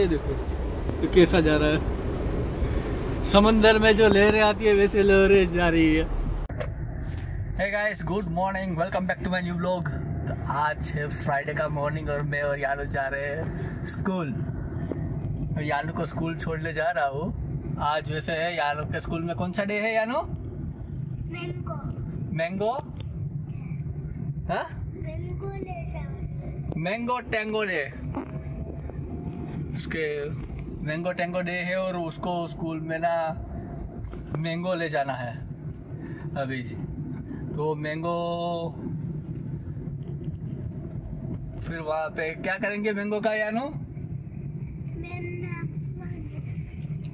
ये देखो ये कैसा जा रहा है। समंदर में जो लहरें आती है वैसे लहरें जा रही है। Hey guys good morning welcome back to my new vlog तो आज है फ्राइडे का मॉर्निंग और मैं और यानो जा रहे हैं स्कूल तो यानो को स्कूल छोड़ने जा रहा हूँ। आज वैसे है यानो के स्कूल में कौन सा डे है यानो मैंगो मैंगो हाँ मैंगो टेंगो डे उसके मैंगो टेंगो डे है और उसको स्कूल में ना मैंगो ले जाना है। अभी। तो मैंगो फिर वहाँ पे क्या करेंगे मैंगो का यानो?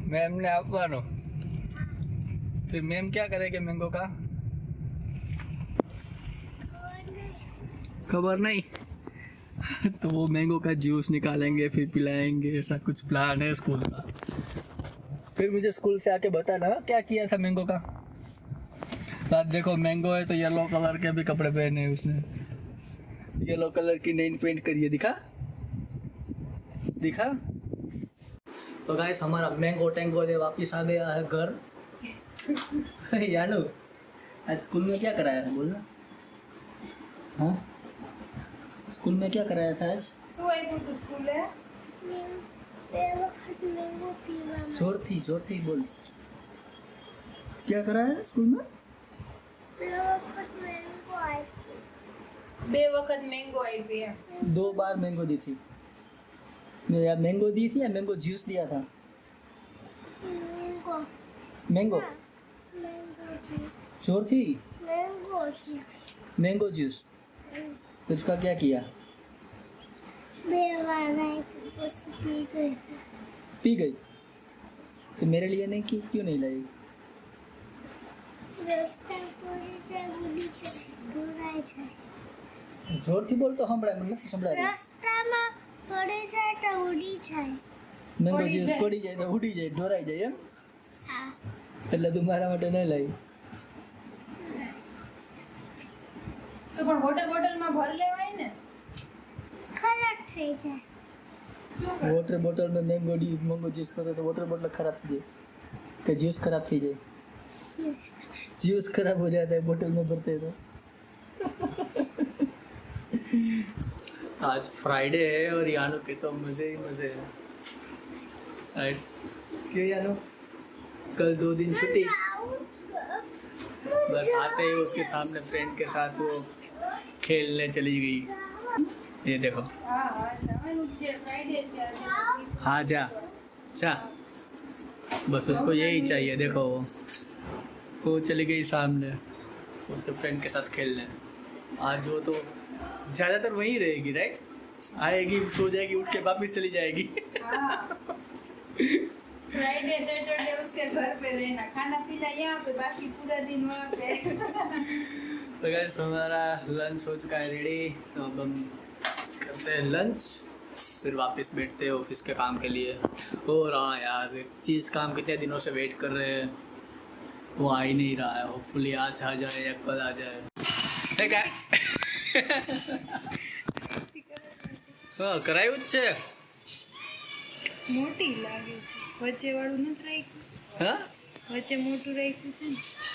मैम ने आप मानो फिर मैम क्या करेंगे मैंगो का? खबर नहीं? तो वो मैंगो का जूस निकालेंगे, फिर पिलाएँगे, ऐसा कुछ प्लान है स्कूल का। फिर मुझे स्कूल से आके बताना, क्या किया था मैंगो का? साथ देखो मैंगो है तो येलो कलर के भी कपड़े पहने उसने। येलो कलर की नेल पेंट करिए दिखा? दिखा? तो गाइस हमारा मैंगो टेंगो ने वापिस आ गया है घर। यानो आज स्कूल में क्या कराया था, बोलना? हाँ? स्कूल में क्या कराया था आज? स्कूल है। ज़ोर थी ज़ोर थी बोल। क्या कराया स्कूल में? बे मैंगो आई दो बार मैंगो दी थी। या मैंगो दी थी या मैंगो जूस दिया था? मैंगो। मैंगो? हाँ, जूस। ज़ोर थी? Mango juice. हाँ। तो उसका क्या किया બે વાર નાખ્યું પછી પી ગઈ पी गई तो मेरे लिए नहीं की क्यों नहीं लाई રસ્તા પડી જાય ઉડી જાય ઢોરાય જાય जोर थी बोल तो हमारा નથી સંભળાય રસ્તામાં પડી જાય તો ઉડી જાય મેંગો પડી જ્યુસ જાય. પડી જાય તો ઉડી જાય ઢોરાઈ જાય એમ હા એટલે તું મારા માટે નહીં લાવી તો પણ વોટર બોટલમાં ભર લેવાય ને ખરાબ થઈ જાય वॉटर बोतल में मैंगो डी मैंगो जूस पड़े तो वाटर बोतल खराब थी जाए कि जूस खराब थी जाए Yes. जूस खराब हो जाता है बोतल में भरते हैं तो आज फ्राइडे है और यानो के तो मजे ही मजे हैं राइट क्यों यानो कल दो दिन छुट्टी बस आते ही उसके सामने फ्रेंड के साथ वो खेलने चली गई। ये देखो। हाँ जा। जा। बस उसको यही चाहिए, देखो वो। वो चली गई सामने, उसके फ्रेंड के साथ खेलने। आज वो तो ज़्यादातर वहीं रहेगी राइट आएगी, सो जाएगी, उठ के वापस चली जाएगी। फ्राइडे सैटरडे उसके घर पे रहना। खाना पीना यहाँ पे, बाकी पूरा दिन वहाँ पे। तो गैस हमारा लंच हो चुका है रेडी तो अब हम करते हैं लंच फिर वापस बैठते हैं ऑफिस के काम के लिए और हाँ यार एक चीज़ काम कितने दिनों से वेट कर रहे हैं वो आ ही नहीं रहा है होपफुली आज आ जाए या कल आ जाए ठीक है હા કરાયું જ છે મોટી લાગે છે વચ્ચે વાળું નથી રાખ્યું હા વચ્ચે મોટું રાખ્યું છે ને તો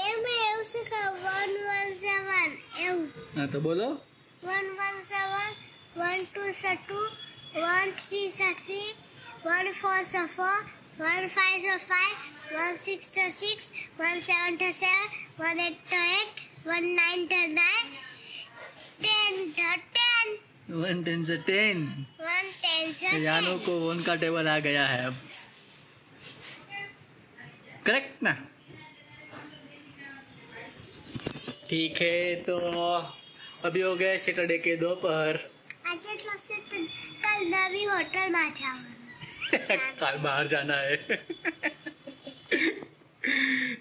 એમ એવું છે કે વન વન સેવન એવું हाँ तो बोलो one one seven one two સ ટુ વન થ્રી સ થ્રી વન ફોર સ ફોર વન ફાઈવ સ ફાઈવ વન સિક્સ સ સિક્સ વન સેવન ટ સેવન વન એટ ટ એટ વન નાઇન ટ નાઇન ટેન ટ ટેન वन टेन से टेन वन टेन स तो यानू को वन का टेबल आ गया है अब करेक्ट ना ठीक है तो अभी हो गए सैटरडे के दोपहर આજે એટલો છે તો કાલ નવી હોટલમાં જવાનું कल बाहर जाना है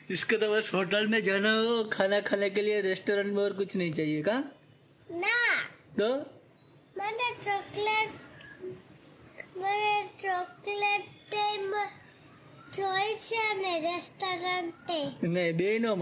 इसको तो बस होटल में जाना हो खाना खाने के लिए रेस्टोरेंट में और कुछ नहीं चाहिए का ना तो મને ચોકલેટ મને ચોકલેટ ટાઈમ જોઈ છે અને રેસ્ટોરન્ટે नहीं बे नो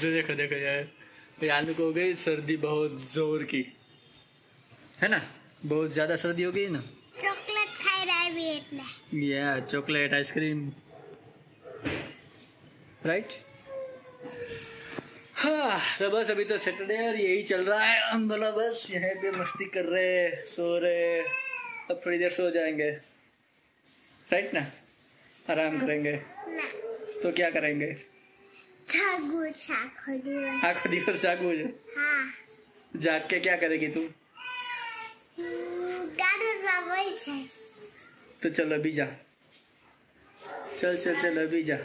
तो देखो देखो यार यानु को हो गई सर्दी बहुत जोर की है ना बहुत ज्यादा सर्दी हो गई ना ચોકલેટ ખાઈ આવી એટલે या चॉकलेट आइसक्रीम राइट हाँ तो बस अभी तो सैटरडे और यही चल रहा है हम दोनों बस यहाँ पे मस्ती कर रहे हैं, सो रहे हैं। अब थोड़ी देर सो जाएंगे राइट ना आराम करेंगे ના तो क्या करेंगे? आखो दिवस जागो जो हाँ। जाग के क्या करेगी तू? तो चलो अभी जा। चल चल चल अभी जा।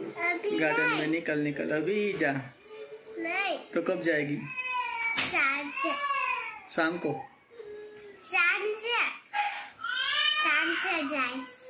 गार्डन में निकल निकल अभी जा। नहीं। तो कब जाएगी? शाम से शाम को। शाम से शाम से जाए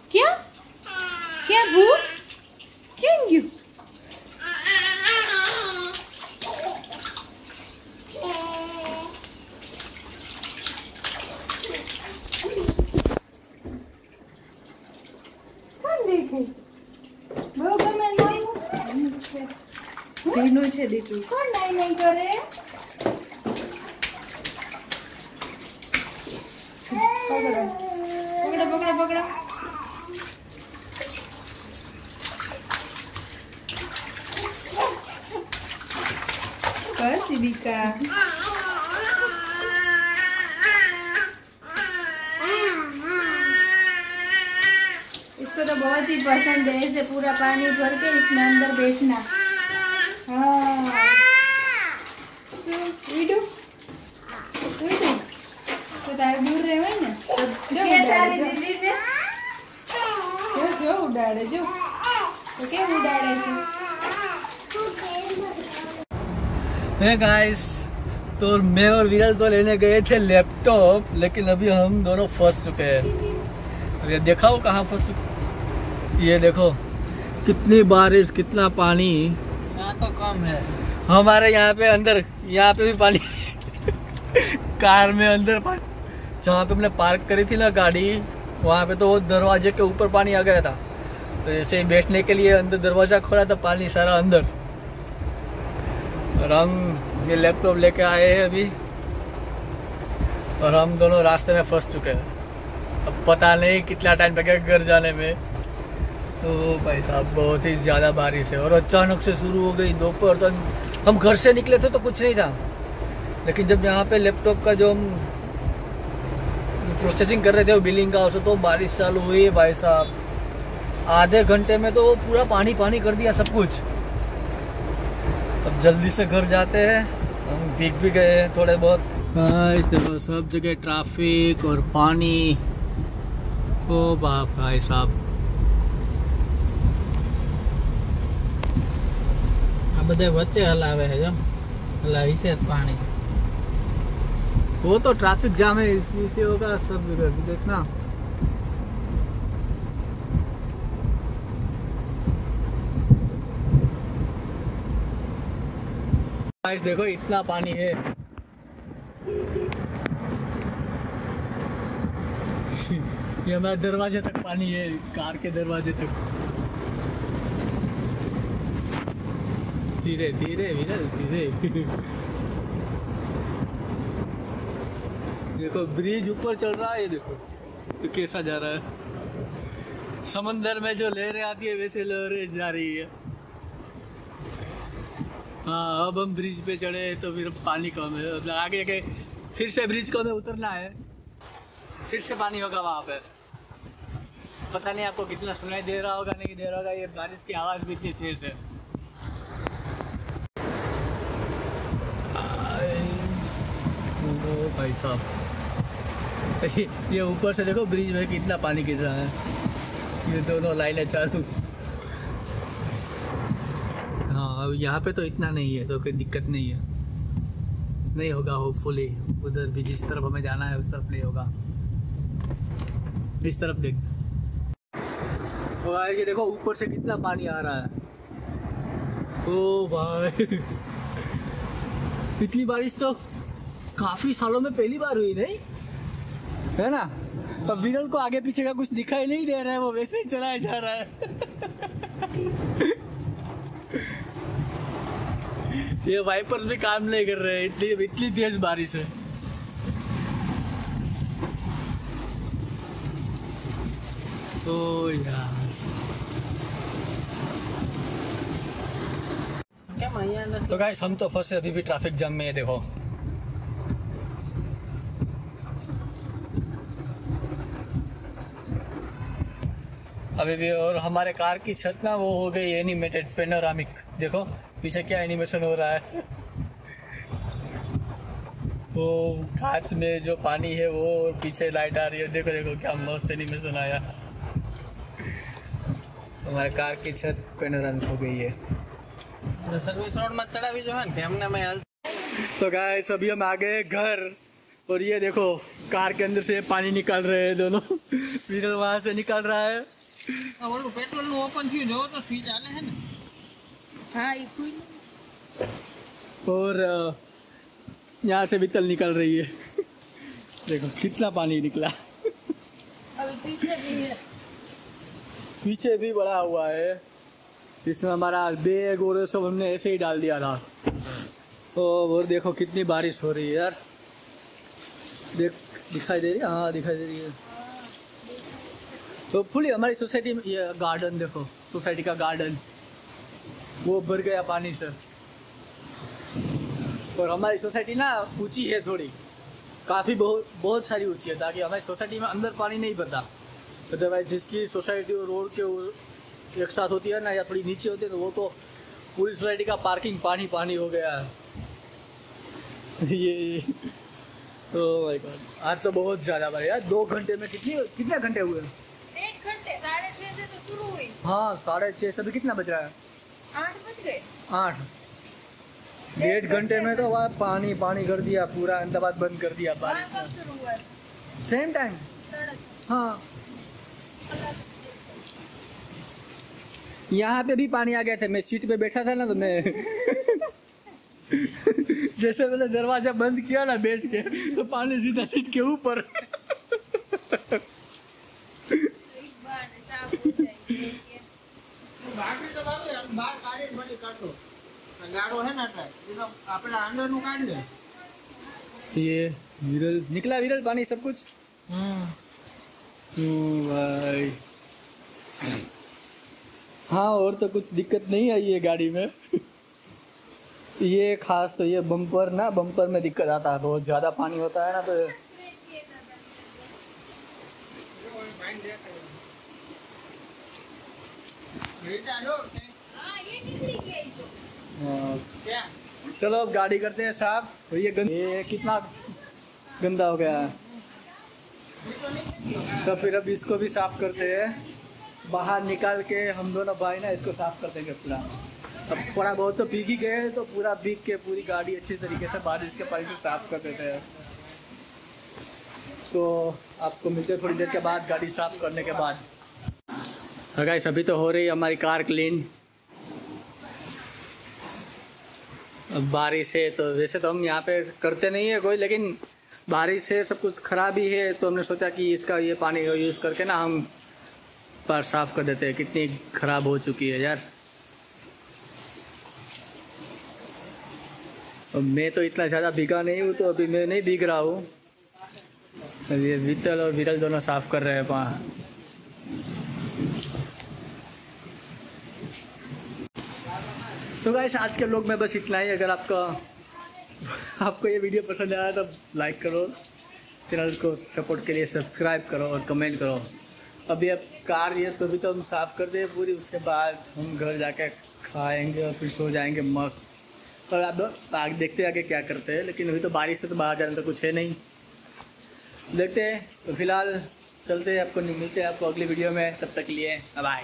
क्या क्या भू क्यों क्यों કોણ દેખે બહુ ગમે નાઈ ભીનું છે દીકરું કોણ નાઈ નહીં કરે બસ દીકા इसको तो बहुत ही पसंद है ऐसे पूरा पानी भर के इसमें अंदर बैठना हाँ શું ઈડું ઈડું તો તારે દૂર રહેવાય ને તો જો ઉડાડે જો. જો જો ઉડાડે જો તો કેવું ઉડાડે છે है गाइस तो मैं और विरल तो लेने गए थे लैपटॉप लेकिन अभी हम दोनों फंस चुके हैं। ये देखा हो कहाँ फंस चुके ये देखो कितनी बारिश कितना पानी। यहाँ तो कम है। हमारे यहाँ पे अंदर यहाँ पे भी पानी। कार में अंदर पानी। जहाँ पे हमने पार्क करी थी ना गाड़ी वहाँ पे तो वो दरवाजे के ऊपर पानी आ गया था। तो ऐसे ही बैठने के लिए अंदर दरवाज़ा खोला था पानी सारा अंदर। और हम ये लैपटॉप लेके आए हैं अभी। और हम दोनों रास्ते में फंस चुके हैं। अब पता नहीं कितना टाइम लगेगा घर जाने में। तो भाई साहब, बहुत ही ज़्यादा बारिश है और अचानक से शुरू हो गई दोपहर तो हम घर से निकले थे तो कुछ नहीं था। लेकिन जब यहाँ पे लैपटॉप का जो हम प्रोसेसिंग कर रहे थे, वो बिलिंग का उसमें तो बारिश चालू हुई भाई साहब। आधे घंटे में तो पूरा पानी पानी कर दिया सब कुछ। अब जल्दी से घर जाते हैं हम भीग भी गए हैं थोड़े बहुत हाँ इस देखो सब जगह ट्रैफिक और पानी ओ बाप भाई साहब આ બધા વચ્ચે હલાવે છે જો હલાવી છે જ પાણી वो तो ट्रैफिक जाम है इसलिए से होगा सब जगह देखना Guys, देखो इतना पानी है। ये हमारे दरवाजे तक पानी है कार के दरवाजे तक। धीरे धीरे विरल धीरे। देखो ब्रिज ऊपर चल रहा है ये देखो। ये कैसा जा रहा है। समंदर में जो लहरें आती है वैसे लहरें जा रही है। हाँ अब हम ब्रिज पे चढ़े तो फिर पानी कम है। मतलब आगे के फिर से ब्रिज को हमें उतरना है। फिर से पानी होगा वहाँ पे। पता नहीं आपको कितना सुनाई दे रहा होगा, नहीं दे रहा होगा, ये बारिश की आवाज़ भी इतनी तेज है। भाई साहब। ये- ऊपर से देखो ब्रिज में कितना पानी गिर रहा है। ये दोनों लाइनें चालू हाँ अब यहाँ पे तो इतना नहीं है तो कोई दिक्कत नहीं है। नहीं होगा होपफुली उधर भी जिस तरफ़ हमें जाना है, उस तरफ़ नहीं होगा। इस तरफ़ देख। भाई, ये देखो, ऊपर से कितना पानी आ रहा है। ओ भाई, इतनी बारिश तो काफ़ी सालों में पहली बार हुई, नहीं? है ना? अब विरल को आगे पीछे का कुछ दिखाई नहीं दे रहा है, वो वैसे ही चलाया जा रहा है। ये वाइपर्स भी काम नहीं कर रहे इतनी इतनी तेज बारिश है। तो यार। तो गाइस हम तो फंसे अभी भी ट्रैफ़िक जाम में ये देखो। अभी भी और हमारे कार की छत ना वो हो गई एनिमेटेड पेनोरामिक देखो। पीछे क्या एनिमेशन हो रहा है? वो घाट में जो पानी है वो पीछे लाइट आ रही है। देखो देखो क्या मस्त एनिमेशन आया। हमारे कार की छत पेनोरम हो गई है। तो सर्विस रोड में चढ़ा भी जो है हमने मैं तो गाय सभी हम आ गए घर। और ये देखो कार के अंदर से पानी निकाल रहे हैं दोनों। मीटर वहाँ से निकल रहा है। पेट्रोल ओपन थी जो तो स्विच आने है ना। हाँ, और यहाँ से भी तल निकल रही है। देखो कितना पानी निकला। पीछे भी है। पीछे भी बड़ा हुआ है। इसमें हमारा बैग और सब हमने ऐसे ही डाल दिया था। और देखो कितनी बारिश हो रही है यार। देख दिखाई दे रही है? हाँ दिखाई दे रही है। तो फुली हमारी सोसाइटी में ये गार्डन देखो सोसाइटी का गार्डन। वो भर गया पानी से और हमारी सोसाइटी ना ऊँची है थोड़ी। काफ़ी बहुत बहुत सारी ऊँची है ताकि हमारी सोसाइटी में अंदर पानी नहीं भरता। अदरवाइज़ जिसकी सोसाइटी और रोड के एक साथ होती है ना या थोड़ी नीचे होती है तो वो तो पूरी सोसाइटी का पार्किंग पानी पानी हो गया है। ये तो माय गॉड आज तो बहुत ज़्यादा भाई यार दो घंटे में कितनी कितने घंटे हुए? एक घंटे साढ़े छह से तो शुरू हुई। हाँ साढ़े छः से अभी कितना बज रहा है? आठ बज गए। आठ। डेढ़ घंटे में तो वहाँ पानी पानी कर दिया पूरा अहमदाबाद बंद कर दिया बारिश। कब शुरू हुआ? सेम टाइम हाँ। यहाँ पे भी पानी आ गया था। मैं सीट पे बैठा था ना तो मैं जैसे मैंने दरवाज़ा बंद किया ना बैठ के तो पानी सीधा सीट के ऊपर। બહાર કાઢી બધી કાઢો ગાડો છે ને એટલે એ તો આપણે અંદરનું કાઢી દે ये विरल निकला विरल पानी सब कुछ હમ ओ भाई हाँ और तो कुछ दिक्कत नहीं आई है गाड़ी में ये खास तो ये बम्पर ना बम्पर में दिक्कत आता है बहुत ज़्यादा पानी होता है ना तो રીટા જો चलो अब गाड़ी करते हैं साफ़ और ये गंद ये कितना गंदा हो गया है। तो फिर अब इसको भी साफ़ करते हैं। बाहर निकाल के हम दोनों भाई ना इसको साफ़ कर देंगे पूरा। अब थोड़ा बहुत तो भीग ही गए तो पूरा भीग के पूरी गाड़ी अच्छी तरीके से बारिश के पानी से साफ़ कर देते हैं। तो आपको मिलते थोड़ी देर के बाद, गाड़ी साफ़ करने के बाद। गाइस अभी तो हो रही है हमारी कार क्लीन अब बारिश है तो वैसे तो हम यहाँ पे करते नहीं है कोई, लेकिन बारिश से सब कुछ खराब ही है तो हमने सोचा कि इसका ये पानी यूज़ करके ना हम पर साफ़ कर देते हैं। कितनी खराब हो चुकी है यार। और मैं तो इतना ज़्यादा भीगा नहीं हूँ तो अभी मैं नहीं भीग रहा हूँ। ये वितल और विरल दोनों साफ़ कर रहे हैं तो गाइस आज के लोग में बस इतना ही। अगर आपका, आपको ये वीडियो पसंद आया तो लाइक करो चैनल को सपोर्ट के लिए सब्सक्राइब करो और कमेंट करो। अभी अब कार ये तो अभी तो हम साफ़ कर दें पूरी, उसके बाद हम घर जाके खाएँगे और फिर सो जाएँगे मस्त। और आप आगे देखते आगे क्या करते हैं, लेकिन अभी तो बारिश से तो बाहर जाने का कुछ है नहीं। देखते हैं तो फ़िलहाल चलते हैं, आपको मिलते हैं आपको अगली वीडियो में, तब तक लिए बाय